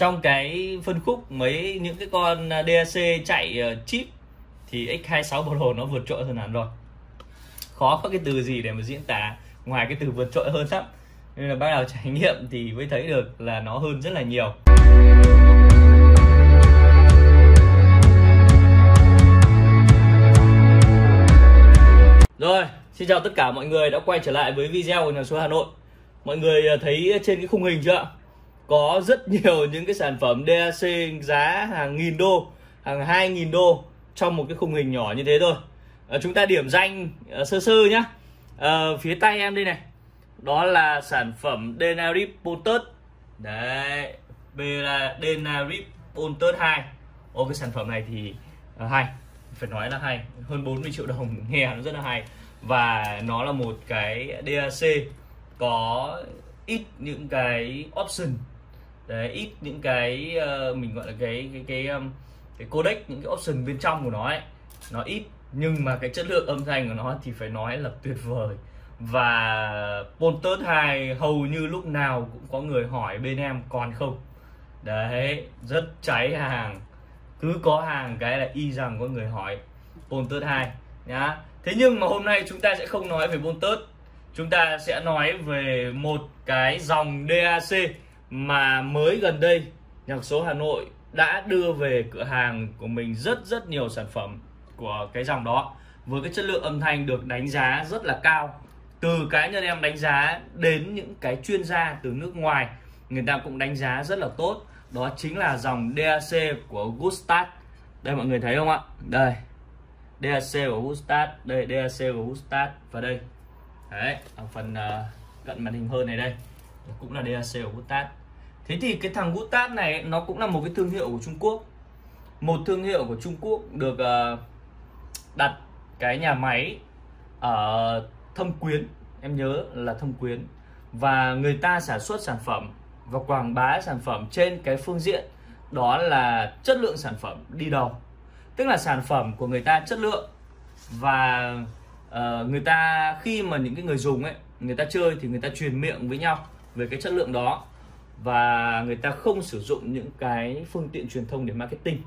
trong cái phân khúc mấy những cái con à, DAC chạy ờ, chip thì X26 Pro nó vượt trội hơn hẳn rồi. Khó có cái từ gì để mà diễn tả ngoài cái từ vượt trội hơn lắm. Nên là bắt đầu trải nghiệm thì mới thấy được là nó hơn rất là nhiều. Rồi, xin chào tất cả mọi người đã quay trở lại với video của nhà số Hà Nội. Mọi người à, thấy trên cái khung hình chưa? Có rất nhiều những cái sản phẩm DAC giá hàng nghìn đô Hàng hai nghìn đô Trong một cái khung hình nhỏ như thế thôi. À, Chúng ta điểm danh à, sơ sơ nhá. À, Phía tay em đây này. Đó là sản phẩm Denarip Pontus Đấy về là Denarip Pontus 2 Ô cái sản phẩm này thì à, hay. Phải nói là hay. Hơn 40 triệu đồng nghe nó rất là hay. Và nó là một cái DAC có ít những cái option đấy ít những cái uh, mình gọi là cái cái cái um, cái codec những cái option bên trong của nó ấy nó ít. Nhưng mà cái chất lượng âm thanh của nó thì phải nói là tuyệt vời. Và Pontus 2 hầu như lúc nào cũng có người hỏi bên em còn không? Đấy rất cháy hàng. Cứ có hàng cái là y rằng có người hỏi Pontus 2 nhá. Thế nhưng mà hôm nay chúng ta sẽ không nói về Pontus chúng ta sẽ nói về một cái dòng DAC mà mới gần đây nhạc số Hà Nội đã đưa về cửa hàng của mình rất rất nhiều sản phẩm của cái dòng đó. Với cái chất lượng âm thanh được đánh giá rất là cao. Từ cá nhân em đánh giá đến những cái chuyên gia từ nước ngoài người ta cũng đánh giá rất là tốt. Đó chính là dòng DAC của Gustad đây mọi người thấy không ạ? Đây. DAC của Gustad đây DAC của Gustad và đây. Đấy ở phần uh, cận màn hình hơn này đây. Cũng là DAC của Gustad thế thì cái thằng Gutat này nó cũng là một cái thương hiệu của Trung Quốc. Một thương hiệu của Trung Quốc được ờ, đặt cái nhà máy ở Thâm Quyến em nhớ là Thâm Quyến. Và người ta sản xuất sản phẩm và quảng bá sản phẩm trên cái phương diện đó là chất lượng sản phẩm đi đầu. Tức là sản phẩm của người ta chất lượng và uh, người ta khi mà những cái người dùng ấy người ta chơi thì người ta truyền miệng với nhau về cái chất lượng đó và người ta không sử dụng những cái phương tiện truyền thông để marketing.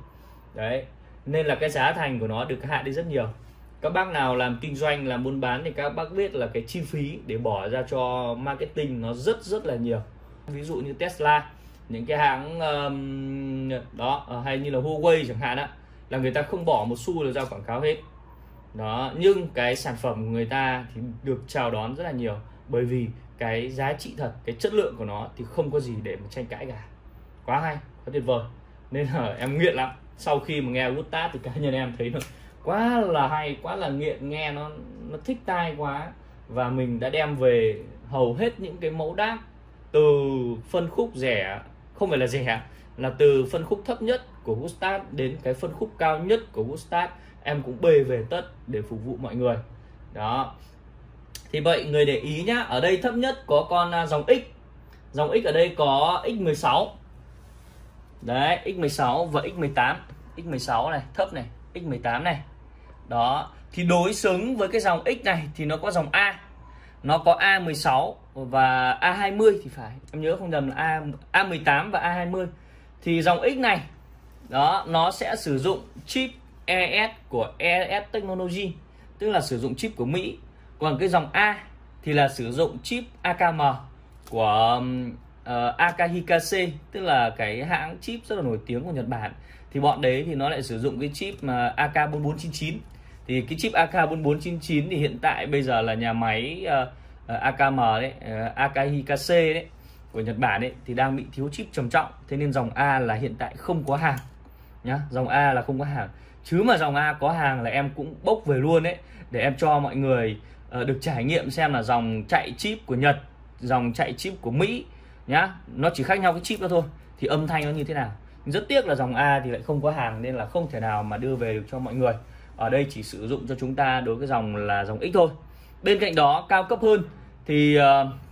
Đấy. Nên là cái giá thành của nó được hạ đi rất nhiều. Các bác nào làm kinh doanh làm buôn bán thì các bác biết là cái chi phí để bỏ ra cho marketing nó rất rất là nhiều. Ví dụ như Tesla những cái hãng um, đó ờ, hay như là Huawei chẳng hạn á là người ta không bỏ một xu ra quảng cáo hết. Đó nhưng cái sản phẩm của người ta thì được chào đón rất là nhiều. Bởi vì cái giá trị thật, cái chất lượng của nó thì không có gì để mà tranh cãi cả. Quá hay, quá tuyệt vời. Nên là em nghiện lắm. Sau khi mà nghe Woodtap thì cá nhân em thấy nó quá là hay, quá là nghiện, nghe nó nó thích tai quá. Và mình đã đem về hầu hết những cái mẫu đáp từ phân khúc rẻ, không phải là rẻ, là từ phân khúc thấp nhất của Gustav đến cái phân khúc cao nhất của Gustav em cũng bê về tất để phục vụ mọi người. Đó thì vậy, người để ý nhá, ở đây thấp nhất có con à, dòng X. Dòng X ở đây có X16 đấy X16 và X18 X16 này, thấp này X18 này. Đó, thì đối xứng với cái dòng X này thì nó có dòng A. Nó có A16 và A20 thì phải. Em nhớ không nhầm là A A18 và A20 thì dòng X này, đó, nó sẽ sử dụng chip ES của ES Technology, tức là sử dụng chip của Mỹ còn cái dòng A thì là sử dụng chip AKM của uh, ờ, Akahikase tức là cái hãng chip rất là nổi tiếng của Nhật Bản. Thì bọn đấy thì nó lại sử dụng cái chip mà AK4499 thì cái chip AK4499 thì hiện tại bây giờ là nhà máy ờ, ờ, uh, AKM đấy uh, Akahikase đấy của Nhật Bản ấy thì đang bị thiếu chip trầm trọng. Thế nên dòng A là hiện tại không có hàng nhá. Dòng A là không có hàng. Chứ mà dòng A có hàng là em cũng bốc về luôn đấy để em cho mọi người Ờ, được trải nghiệm xem là dòng chạy chip của Nhật dòng chạy chip của Mỹ nhá. Nó chỉ khác nhau cái chip đó thôi thì âm thanh nó như thế nào. Rất tiếc là dòng A thì lại không có hàng nên là không thể nào mà đưa về được cho mọi người. Ở đây chỉ sử dụng cho chúng ta đối với dòng là dòng X thôi. Bên cạnh đó cao cấp hơn thì uh,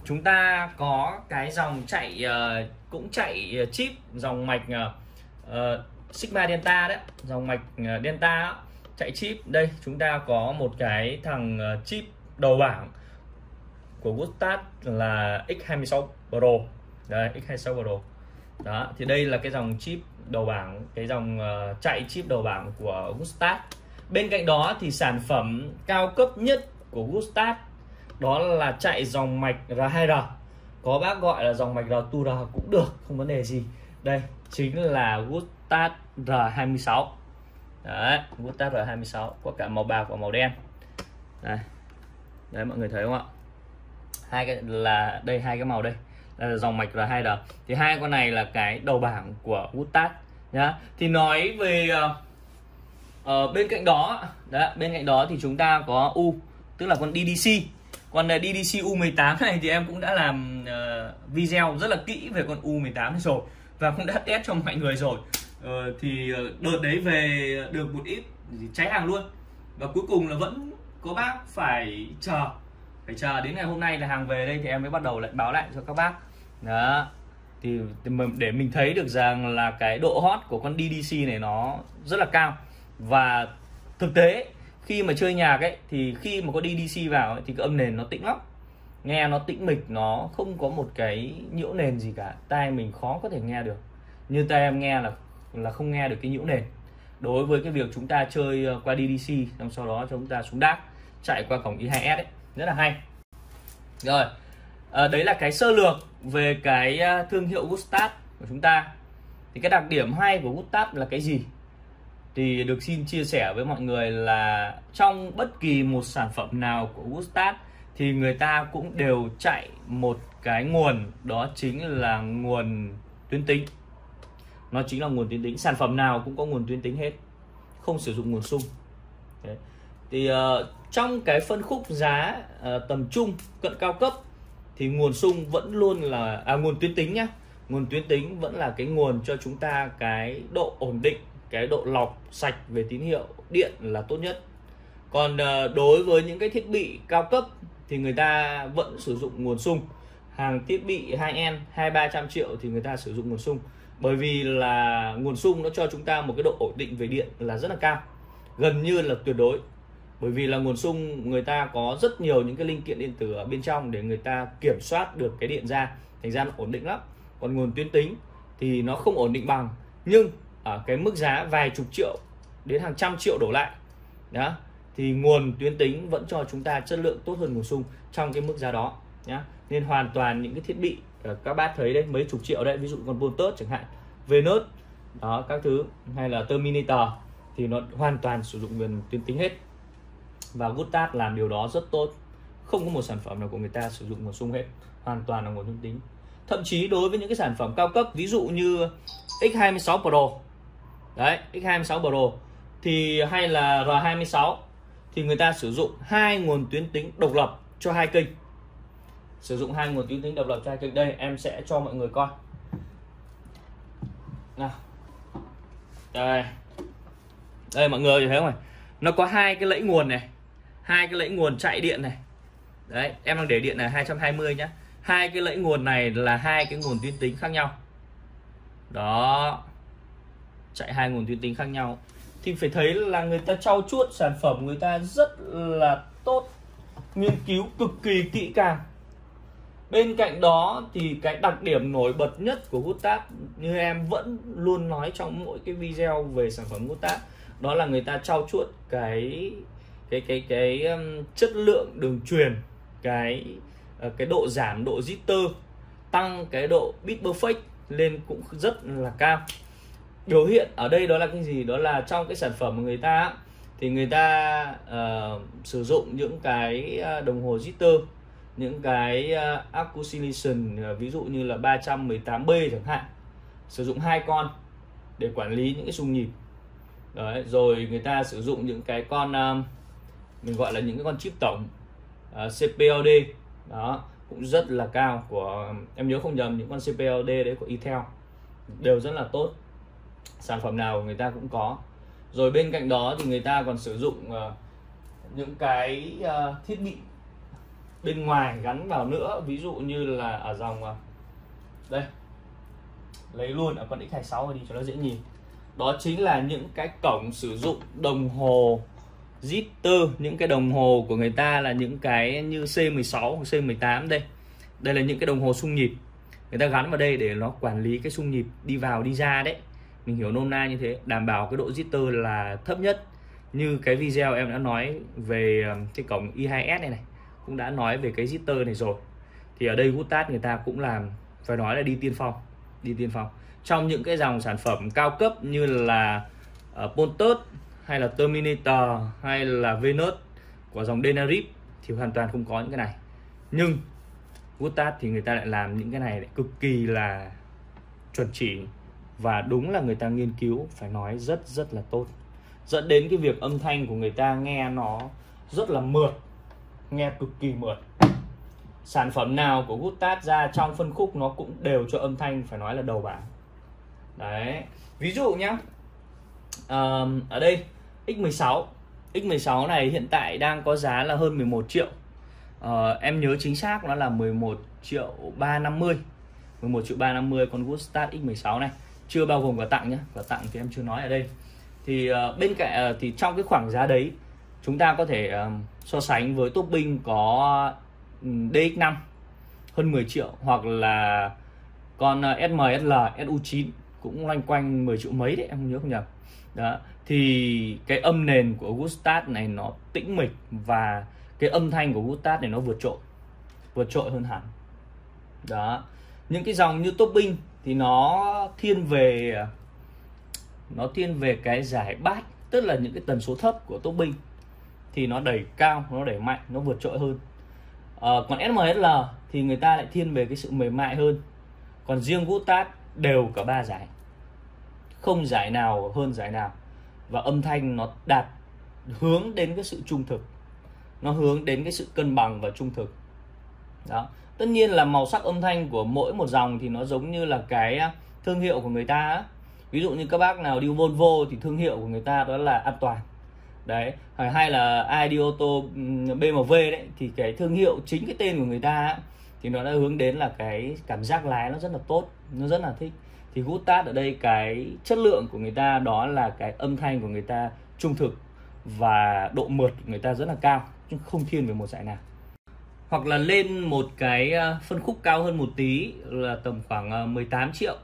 chúng ta có cái dòng chạy uh, cũng chạy chip dòng mạch uh, Sigma Delta đấy dòng mạch uh, Delta đó, chạy chip. Đây chúng ta có một cái thằng uh, chip đầu bảng của Gustav là X26 Pro. Đấy X26 Pro. Đó thì đây là cái dòng chip đầu bảng cái dòng uh, chạy chip đầu bảng của Gustav. Bên cạnh đó thì sản phẩm cao cấp nhất của Gustav đó là chạy dòng mạch R2R có bác gọi là dòng mạch R2R cũng được không vấn đề gì. Đây chính là Gustav R26 đấy Gustav R26 có cả màu bạc và màu đen. Đây đấy mọi người thấy không ạ? Hai cái là đây hai cái màu đây. Là dòng mạch là hai đờ thì hai con này là cái đầu bảng của Gustad nhá. Thì nói về uh, uh, bên cạnh đó đó bên cạnh đó thì chúng ta có U tức là con DDC còn ờ, DDC U18 này thì em cũng đã làm uh, video rất là kỹ về con U18 này rồi và cũng đã test cho mọi người rồi. Uh, thì đợt đấy về được một ít cháy hàng luôn. Và cuối cùng là vẫn cô bác phải chờ phải chờ đến ngày hôm nay là hàng về đây thì em mới bắt đầu lại báo lại cho các bác. Đó. Thì để mình thấy được rằng là cái độ hot của con DDC này nó rất là cao. Và thực tế khi mà chơi nhạc ấy thì khi mà có DDC vào ấy, thì cái âm nền nó tĩnh lắm. Nghe nó tĩnh mịch nó không có một cái nhiễu nền gì cả. Tai mình khó có thể nghe được. Như tai em nghe là là không nghe được cái nhiễu nền. Đối với cái việc chúng ta chơi ờ, qua DDC xong sau đó chúng ta xuống đác chạy qua cổng i2s ấy. Rất là hay. Rồi à, đấy là cái sơ lược về cái ờ, thương hiệu Gustad của chúng ta. Thì cái đặc điểm hay của Gustad là cái gì? Thì được xin chia sẻ với mọi người là trong bất kỳ một sản phẩm nào của Gustad thì người ta cũng đều chạy một cái nguồn đó chính là nguồn tuyến tính. Nó chính là nguồn tuyến tính. Sản phẩm nào cũng có nguồn tuyến tính hết. Không sử dụng nguồn sung. Đấy. thì uh, trong cái phân khúc giá uh, tầm trung cận cao cấp thì nguồn sung vẫn luôn là à, nguồn tuyến tính nhá. Nguồn tuyến tính vẫn là cái nguồn cho chúng ta cái độ ổn định cái độ lọc sạch về tín hiệu điện là tốt nhất. Còn uh, đối với những cái thiết bị cao cấp thì người ta vẫn sử dụng nguồn sung. Hàng thiết bị 2N hai ba trăm triệu thì người ta sử dụng nguồn sung. Bởi vì là nguồn sung nó cho chúng ta một cái độ ổn định về điện là rất là cao. Gần như là tuyệt đối bởi vì là nguồn sung, người ta có rất nhiều những cái linh kiện điện tử ở bên trong để người ta kiểm soát được cái điện ra. Thành ra nó ổn định lắm. Còn nguồn tuyến tính thì nó không ổn định bằng. Nhưng ở cái mức giá vài chục triệu đến hàng trăm triệu đổ lại đó thì nguồn tuyến tính vẫn cho chúng ta chất lượng tốt hơn nguồn sung trong cái mức giá đó, nhá. Nên hoàn toàn những cái thiết bị ờ, các bác thấy đấy, mấy chục triệu đấy, ví dụ con Voltus chẳng hạn, Venus, đó, các thứ, hay là Terminator thì nó hoàn toàn sử dụng nguồn tuyến tính hết và Goodtad làm điều đó rất tốt. Không có một sản phẩm nào của người ta sử dụng nguồn sung hết, hoàn toàn là nguồn tuyến tính. Thậm chí đối với những cái sản phẩm cao cấp, ví dụ như X26 Pro. Đấy X26 Pro. Thì hay là R26 thì người ta sử dụng hai nguồn tuyến tính độc lập cho hai kênh. Sử dụng hai nguồn tuyến tính độc lập cho hai kênh. Đây, em sẽ cho mọi người coi. Nào. Đây. Đây, mọi người thấy không này? Nó có hai cái lẫy nguồn này hai cái lẫy nguồn chạy điện này. Đấy, em đang để điện là 220 nhá. Hai cái lẫy nguồn này là hai cái nguồn tuyến tính khác nhau. Đó. Chạy hai nguồn tuyến tính khác nhau. Thì phải thấy là người ta trau chuốt sản phẩm người ta rất là tốt, nghiên cứu cực kỳ kỹ càng. Bên cạnh đó thì cái đặc điểm nổi bật nhất của hút Gutat như em vẫn luôn nói trong mỗi cái video về sản phẩm hút Gutat đó là người ta trau chuốt cái cái cái cái um, chất lượng đường truyền cái uh, cái độ giảm độ jitter tăng cái độ bit perfect lên cũng rất là cao. Biểu hiện ở đây đó là cái gì? Đó là trong cái sản phẩm của người ta thì người ta uh, sử dụng những cái ờ, đồng hồ jitter những cái uh, accusation uh, ví dụ như là 318B chẳng hạn sử dụng hai con để quản lý những cái xung nhịp. Đấy, rồi người ta sử dụng những cái con uh, mình gọi là những cái con chip tổng à, uh, CPLD đó cũng rất là cao của em nhớ không nhầm những con CPLD đấy của Intel đều rất là tốt. Sản phẩm nào người ta cũng có. Rồi bên cạnh đó thì người ta còn sử dụng uh, những cái uh, thiết bị bên ngoài gắn vào nữa. Ví dụ như là ở dòng uh, đây lấy luôn ở con X26 đi cho nó dễ nhìn. Đó chính là những cái cổng sử dụng đồng hồ Zitter những cái đồng hồ của người ta là những cái như C16 C18 đây. Đây là những cái đồng hồ xung nhịp. Người ta gắn vào đây để nó quản lý cái xung nhịp đi vào đi ra đấy. Mình hiểu nôm na như thế đảm bảo cái độ jitter là thấp nhất. Như cái video em đã nói về ờ, cái cổng e i2s này này cũng đã nói về cái jitter này rồi. Thì ở đây Gutat người ta cũng làm phải nói là đi tiên phong đi tiên phong. Trong những cái dòng sản phẩm cao cấp như là ờ, uh, Pontus hay là Terminator, hay là Venus của dòng Denarip thì hoàn toàn không có những cái này. Nhưng Gutat thì người ta lại làm những cái này lại cực kỳ là chuẩn chỉ và đúng là người ta nghiên cứu phải nói rất rất là tốt. Dẫn đến cái việc âm thanh của người ta nghe nó rất là mượt, nghe cực kỳ mượt. Sản phẩm nào của Gutat ra trong phân khúc nó cũng đều cho âm thanh phải nói là đầu bảng. Đấy, ví dụ nhá um, ở đây X16 X16 này hiện tại đang có giá là hơn 11 triệu. Uh, em nhớ chính xác nó là 11 triệu 350 11 triệu 350 con Gutat X16 này. Chưa bao gồm quà tặng nhé quà tặng thì em chưa nói ở đây. Thì uh, bên cạnh uh, thì trong cái khoảng giá đấy chúng ta có thể uh, so sánh với top binh có DX5 hơn 10 triệu hoặc là con SMSL SU9 cũng loanh quanh 10 triệu mấy đấy em không nhớ không nhầm đó thì cái âm nền của Gustat này nó tĩnh mịch và cái âm thanh của Gustat này nó vượt trội vượt trội hơn hẳn. Đó những cái dòng như topping thì nó thiên về nó thiên về cái giải bát tức là những cái tần số thấp của topping thì nó đẩy cao nó đẩy mạnh nó vượt trội hơn. À, còn SMSL thì người ta lại thiên về cái sự mềm mại hơn. Còn riêng Gutat đều cả ba giải không giải nào hơn giải nào. Và âm thanh nó đạt hướng đến cái sự trung thực. Nó hướng đến cái sự cân bằng và trung thực. Đó. Tất nhiên là màu sắc âm thanh của mỗi một dòng thì nó giống như là cái à, thương hiệu của người ta ví dụ như các bác nào đi Volvo thì thương hiệu của người ta đó là an toàn. Đấy. Hay là ai đi ô tô BMW đấy, thì cái thương hiệu chính cái tên của người ta thì nó đã hướng đến là cái cảm giác lái nó rất là tốt, nó rất là thích thì Gutat ở đây cái chất lượng của người ta đó là cái âm thanh của người ta trung thực và độ mượt của người ta rất là cao chứ không thiên về một giải nào. Hoặc là lên một cái ờ, phân khúc cao hơn một tí là tầm khoảng ờ, 18 triệu.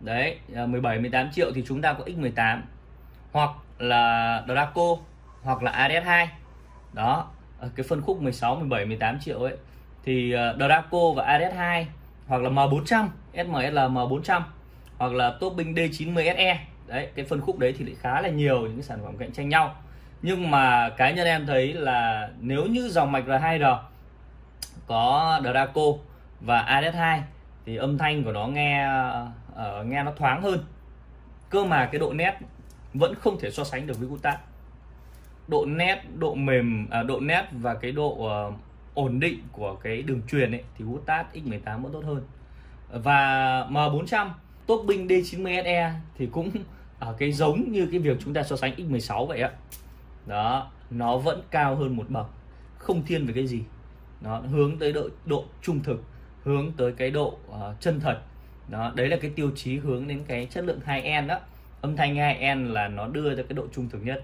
Đấy ờ, 17 18 triệu thì chúng ta có X18 hoặc là Draco, hoặc là ADS2 đó cái phân khúc 16 17 18 triệu ấy. Thì Draco và ADS2 hoặc là M400 SMSL M400 hoặc là topping D90SE đấy cái phân khúc đấy thì lại khá là nhiều những cái sản phẩm cạnh tranh nhau. Nhưng mà cá nhân em thấy là nếu như dòng mạch R2R có Draco và ad2 thì âm thanh của nó nghe uh, nghe nó thoáng hơn. Cơ mà cái độ nét vẫn không thể so sánh được với Gutat độ nét độ mềm à, độ nét và cái độ uh, ổn định của cái đường truyền ấy thì Gutat X18 vẫn tốt hơn. Và M400 Tốt binh D90SE thì cũng ở cái giống như cái việc chúng ta so sánh X16 vậy ạ. Đó nó vẫn cao hơn một bậc không thiên về cái gì. Nó hướng tới độ độ trung thực hướng tới cái độ uh, chân thật. Đó đấy là cái tiêu chí hướng đến cái chất lượng 2N đó. Âm thanh 2N là nó đưa ra cái độ trung thực nhất.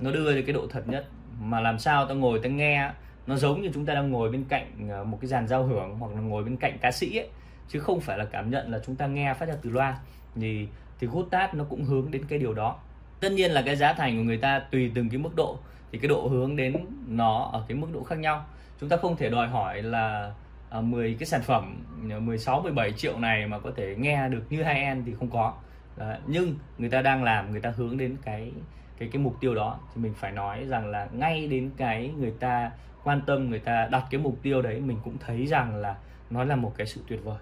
Nó đưa ra cái độ thật nhất. Mà làm sao ta ngồi ta nghe nó giống như chúng ta đang ngồi bên cạnh à, một cái dàn giao hưởng hoặc là ngồi bên cạnh ca sĩ ấy chứ không phải là cảm nhận là chúng ta nghe phát ra từ loa. Thì thì tát nó cũng hướng đến cái điều đó. Tất nhiên là cái giá thành của người ta tùy từng cái mức độ. Thì cái độ hướng đến nó ở cái mức độ khác nhau. Chúng ta không thể đòi hỏi là à, 10 cái sản phẩm 16 17 triệu này mà có thể nghe được như hai en thì không có. Đấy. nhưng người ta đang làm người ta hướng đến cái cái cái mục tiêu đó. Thì mình phải nói rằng là ngay đến cái người ta quan tâm người ta đặt cái mục tiêu đấy mình cũng thấy rằng là nó là một cái sự tuyệt vời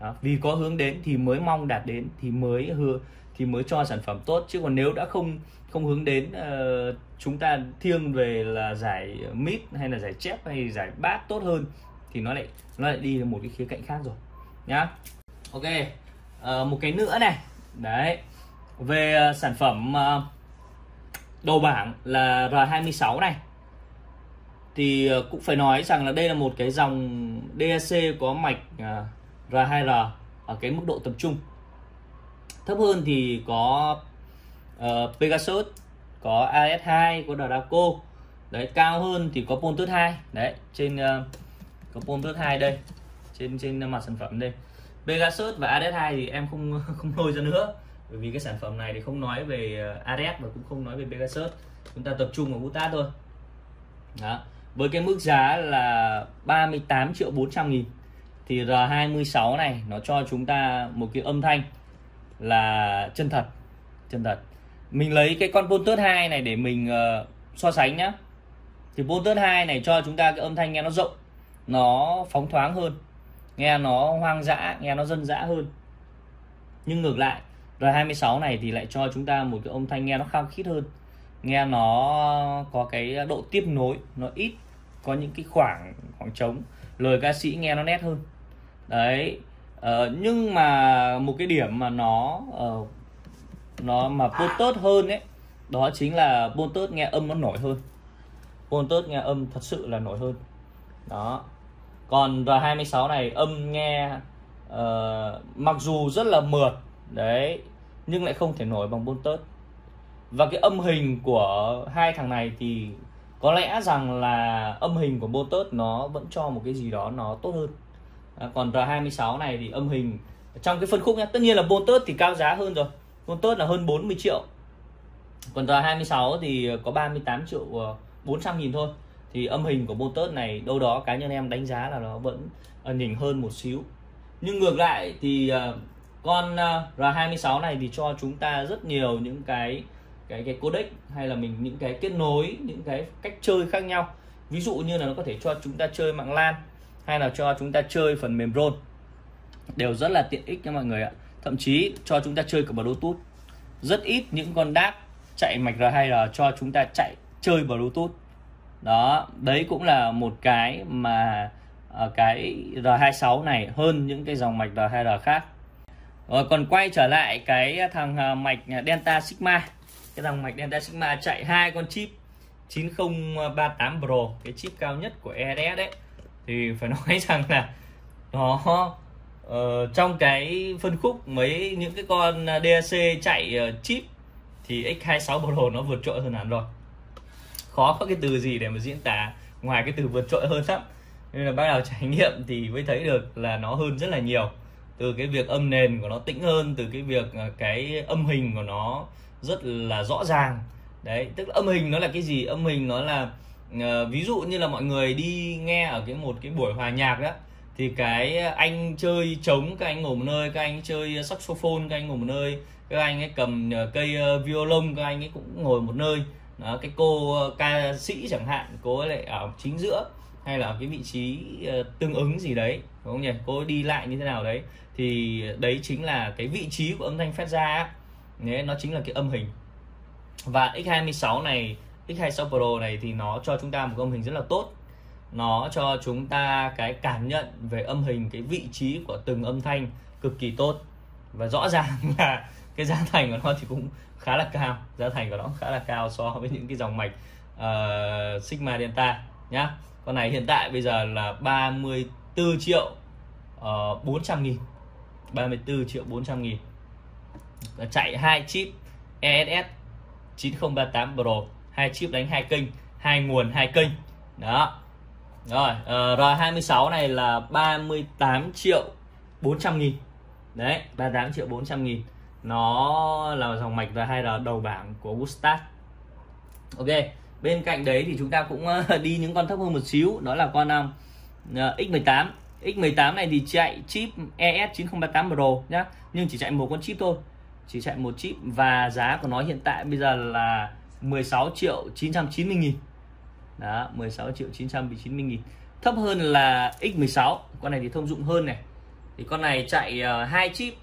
đó. vì có hướng đến thì mới mong đạt đến thì mới hứa thì mới cho sản phẩm tốt. Chứ còn nếu đã không không hướng đến uh, chúng ta thiêng về là giải mid hay là giải chép hay giải bát tốt hơn thì nó lại nó lại đi một cái khía cạnh khác rồi nhá. Ok uh, một cái nữa này. Đấy về uh, sản phẩm uh, đầu bảng là R26 này. Thì uh, cũng phải nói rằng là đây là một cái dòng DAC có mạch uh, R2R ở cái mức độ tập trung. Thấp hơn thì có uh, Pegasus có AS2 có Draco. Đấy cao hơn thì có Pontus 2 đấy trên uh, có Pontus 2 đây trên trên mặt sản phẩm đây. Pegasus và AS2 thì em không không lôi ra nữa. Bởi vì cái sản phẩm này thì không nói về ờ, AS và cũng không nói về Pegasus. Chúng ta tập trung vào Gutat thôi. Đó. Với cái mức giá là 38 triệu 400 nghìn thì R26 này nó cho chúng ta một cái âm thanh là chân thật chân thật. Mình lấy cái con Pontus 2 này để mình uh, so sánh nhá. Thì Pontus 2 này cho chúng ta cái âm thanh nghe nó rộng nó phóng thoáng hơn nghe nó hoang dã nghe nó dân dã hơn. Nhưng ngược lại R26 này thì lại cho chúng ta một cái âm thanh nghe nó khao khít hơn nghe nó có cái độ tiếp nối nó ít có những cái khoảng khoảng trống. Lời ca sĩ nghe nó nét hơn đấy ờ, nhưng mà một cái điểm mà nó uh, nó mà Pontus hơn ấy đó chính là Pontus nghe âm nó nổi hơn. Pontus nghe âm thật sự là nổi hơn. Đó. Còn R26 này âm nghe uh, mặc dù rất là mượt đấy nhưng lại không thể nổi bằng Pontus và cái âm hình của hai thằng này thì có lẽ rằng là âm hình của Pontus nó vẫn cho một cái gì đó nó tốt hơn à, còn R26 này thì âm hình. Trong cái phân khúc nhé tất nhiên là Voltus thì cao giá hơn rồi. Voltus là hơn 40 triệu. Còn R26 thì có 38 triệu ờ, 400 nghìn thôi. Thì âm hình của Voltus này đâu đó cá nhân em đánh giá là nó vẫn ờ, nhỉnh hơn một xíu. Nhưng ngược lại thì ờ, con R26 này thì cho chúng ta rất nhiều những cái cái cái codec hay là mình những cái kết nối những cái cách chơi khác nhau. Ví dụ như là nó có thể cho chúng ta chơi mạng LAN hay là cho chúng ta chơi phần mềm roll đều rất là tiện ích nha mọi người ạ. Thậm chí cho chúng ta chơi cả Bluetooth. Rất ít những con đáp chạy mạch R2R cho chúng ta chạy chơi Bluetooth. Đó, đấy cũng là một cái mà à, cái R26 này hơn những cái dòng mạch R2R khác. Rồi còn quay trở lại cái thằng à, mạch Delta Sigma. Cái dòng mạch Delta Sigma chạy hai con chip 9038 Pro, cái chip cao nhất của ERS đấy thì phải nói rằng là nó uh, trong cái phân khúc mấy những cái con DAC chạy uh, chip thì X26 Pro nó vượt trội hơn hẳn rồi. Khó có cái từ gì để mà diễn tả ngoài cái từ vượt trội hơn lắm. Nên là bắt đầu trải nghiệm thì mới thấy được là nó hơn rất là nhiều. Từ cái việc âm nền của nó tĩnh hơn từ cái việc ờ, cái âm hình của nó rất là rõ ràng. Đấy tức là âm hình nó là cái gì? Âm hình nó là Ờ, ví dụ như là mọi người đi nghe ở cái một cái buổi hòa nhạc đó thì cái anh chơi trống các anh ngồi một nơi các anh chơi saxophone các anh ngồi một nơi các anh ấy cầm ờ, cây ờ, violon các anh ấy cũng ngồi một nơi. Đó, cái cô ca sĩ chẳng hạn cô ấy lại ở chính giữa hay là ở cái vị trí tương ứng gì đấy đúng không nhỉ? Cô ấy đi lại như thế nào đấy thì đấy chính là cái vị trí của âm thanh phát ra Đấy, nó chính là cái âm hình. Và X26 này X26 Pro này thì nó cho chúng ta một âm hình rất là tốt. Nó cho chúng ta cái cảm nhận về âm hình cái vị trí của từng âm thanh cực kỳ tốt. Và rõ ràng là cái giá thành của nó thì cũng khá là cao. Giá thành của nó khá là cao so với những cái dòng mạch uh, Sigma Delta nhá. Con này hiện tại bây giờ là 34 triệu ờ, uh, 400 nghìn. 34 triệu 400 nghìn. Chạy hai chip ESS 9038 Pro hai chip đánh hai kênh hai nguồn hai kênh. Đó. Rồi ờ, R26 này là 38 triệu 400 nghìn. Đấy 38 triệu 400 nghìn. Nó là dòng mạch R2R đầu bảng của Gustat ok bên cạnh đấy thì chúng ta cũng ờ, đi những con thấp hơn một xíu. Đó là con um, X18 X18 này thì chạy chip ES9038 Pro nhá. Nhưng chỉ chạy một con chip thôi. Chỉ chạy một chip và giá của nó hiện tại bây giờ là 16 triệu 990 nghìn. Đó 16 triệu 990 nghìn. Thấp hơn là X16 con này thì thông dụng hơn này. Thì con này chạy ờ, hai uh, chip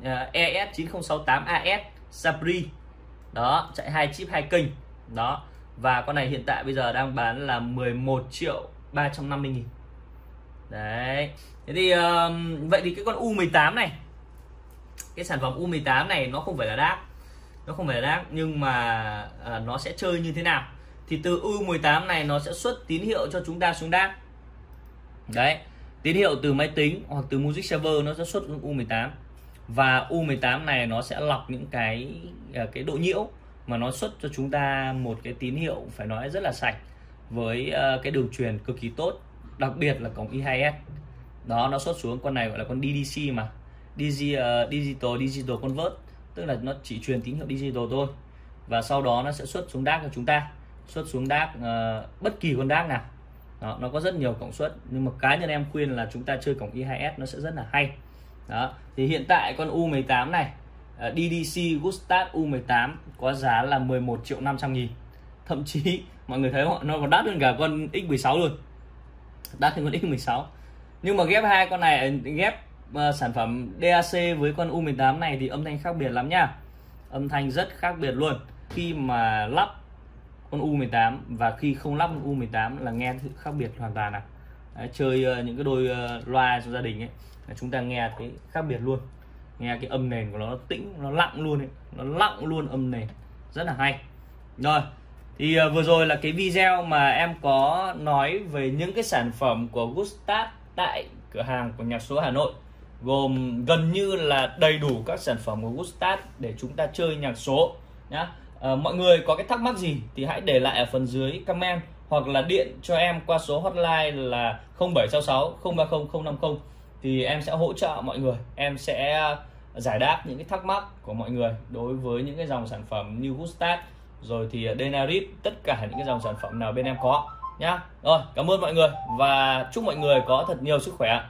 uh, ES9068AS Sapri đó chạy hai chip hai kênh. Đó và con này hiện tại bây giờ đang bán là 11 triệu 350 nghìn. Đấy. Thế thì uh, vậy thì cái con U18 này cái sản phẩm U18 này nó không phải là đáp nó không phải là đáp nhưng mà à, nó sẽ chơi như thế nào? Thì từ U18 này nó sẽ xuất tín hiệu cho chúng ta xuống đáp. Đấy tín hiệu từ máy tính hoặc từ music server nó sẽ xuất U18 và U18 này nó sẽ lọc những cái à, cái độ nhiễu mà nó xuất cho chúng ta một cái tín hiệu phải nói rất là sạch với uh, cái đường truyền cực kỳ tốt đặc biệt là cổng e i2s đó nó xuất xuống con này gọi là con DDC mà. Digital, à, digital digital convert tức là nó chỉ truyền tín hiệu digital thôi. Và sau đó nó sẽ xuất xuống DAC cho chúng ta. Xuất xuống DAC uh, ờ, bất kỳ con DAC nào. Đó, nó có rất nhiều cổng suất nhưng mà cá nhân em khuyên là chúng ta chơi cổng i2s nó sẽ rất là hay. Đó thì hiện tại con U18 này ờ, uh, DDC Gustat U18 có giá là 11 triệu 500 nghìn. Thậm chí mọi người thấy không nó còn đắt hơn cả con X16 luôn. Đắt hơn con X16 nhưng mà ghép hai con này ờ, ghép uh, sản phẩm DAC với con U18 này thì âm thanh khác biệt lắm nha. Âm thanh rất khác biệt luôn. Khi mà lắp con U18 và khi không lắp con U18 là nghe khác biệt hoàn toàn nào Đấy, chơi uh, những cái đôi uh, loa trong gia đình ấy chúng ta nghe thấy khác biệt luôn. Nghe cái âm nền của nó, nó tĩnh nó lặng luôn ấy. nó lặng luôn âm nền. Rất là hay. Rồi thì uh, vừa rồi là cái video mà em có nói về những cái sản phẩm của Gustav tại cửa hàng của nhạc số Hà Nội gồm gần như là đầy đủ các sản phẩm của Gustat để chúng ta chơi nhạc số nhá. À, mọi người có cái thắc mắc gì thì hãy để lại ở phần dưới comment hoặc là điện cho em qua số hotline là 0766 030 050 thì em sẽ hỗ trợ mọi người em sẽ ờ, giải đáp những cái thắc mắc của mọi người đối với những cái dòng sản phẩm như Gustat rồi thì ờ, Denarit tất cả những cái dòng sản phẩm nào bên em có nhá. Rồi cảm ơn mọi người và chúc mọi người có thật nhiều sức khỏe